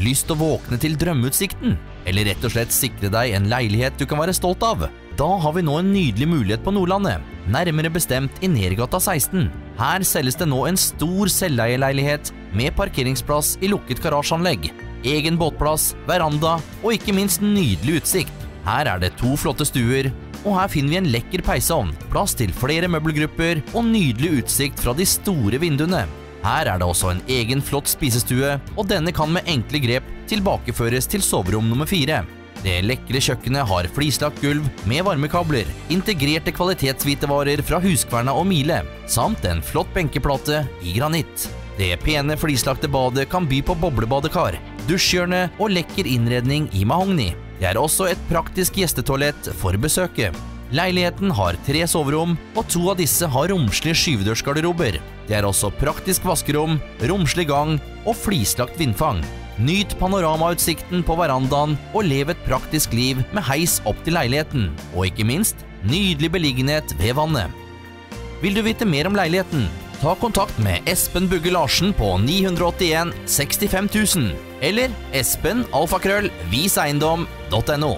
Lyst å våkne til drømmeutsikten? Eller rett og slett sikre deg en leilighet du kan være stolt av? Da har vi nå en nydelig mulighet på Nordlandet, nærmere bestemt i Nergata 16. Her selges det nå en stor selveierleilighet med parkeringsplass i lukket garasjeanlegg, egen båtplass, veranda og ikke minst nydelig utsikt. Her er det to flotte stuer, og her finner vi en lekker peisovn, plass til flere møbelgrupper og nydelig utsikt fra de store vinduene. Her er det også en egen flott spisestue, og denne kan med enkle grep tilbakeføres til soverom nummer fire. Det lekre kjøkkenet har flislagt gulv med varmekabler, integrerte kvalitetshvitevarer fra Huskverna og Mile, samt en flott benkeplate i granitt. Det pene flislagte badet kan by på boblebadekar, dusjhjørne og lekker innredning i mahogni. Det er også et praktisk gjestetoalett for besøket. Leiligheten har tre soverom, og to av disse har romslige skyvedørsgarderober. Det er også praktisk vaskerom, romslig gang og flislagt vindfang. Nyt panoramautsikten på verandaen og lev et praktisk liv med heis opp til leiligheten. Og ikke minst, nydelig beliggenhet ved vannet. Vil du vite mer om leiligheten? Ta kontakt med Espen Bugge Larsen på 981 65 000 eller espen alfakrøll viseiendom.no.